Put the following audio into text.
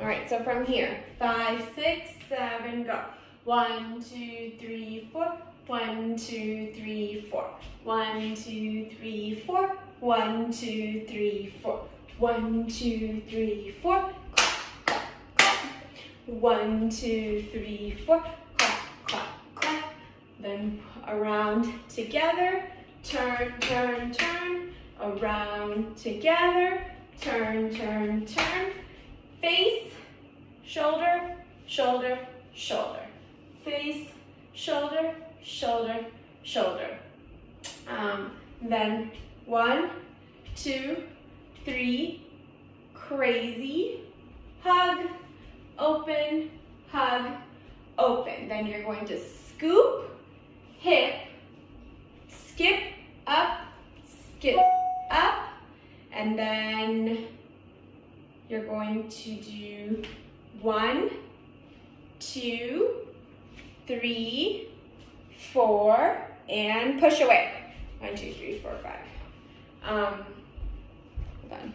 All right, so from here, five, six, seven, go. One, two, three, four. One, two, three, four. One, two, three, four. One, two, three, four. One, two, three, four. One, two, three, four. Clap, clap, clap. Then around together. Turn, turn, turn. Around together. Turn, turn, turn. Face, shoulder, shoulder, shoulder. Face, shoulder, shoulder, shoulder. Um, then one, two, three, crazy, hug, open, hug, open. Then you're going to scoop, hip, skip, up, skip, up, and then you're going to do one, two, three, four, and push away. One, two, three, four, five. Um, hold on.